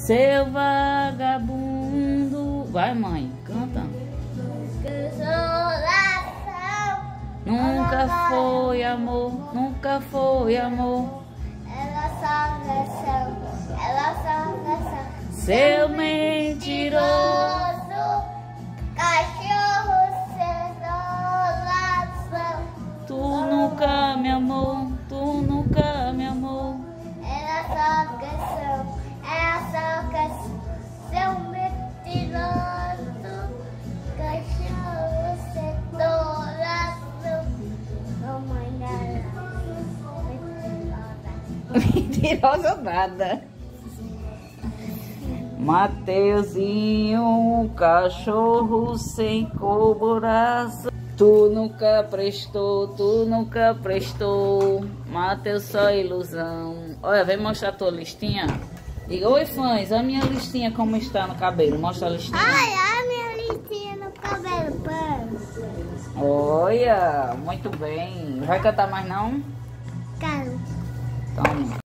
Seu vagabundo. Vai, mãe, canta. Nunca foi amor, nunca foi amor. Ela só canção, ela só canção. Seu mentiroso. Mentirosa nada. Mateuzinho, cachorro sem coração. Tu nunca prestou, tu nunca prestou. Mateus só ilusão. Olha, vem mostrar a tua listinha. Diga, oi fãs, a minha listinha como está no cabelo. Mostra a listinha. Ai, a minha listinha no cabelo, pai. Olha, muito bem. Vai cantar mais não? Quero. 当你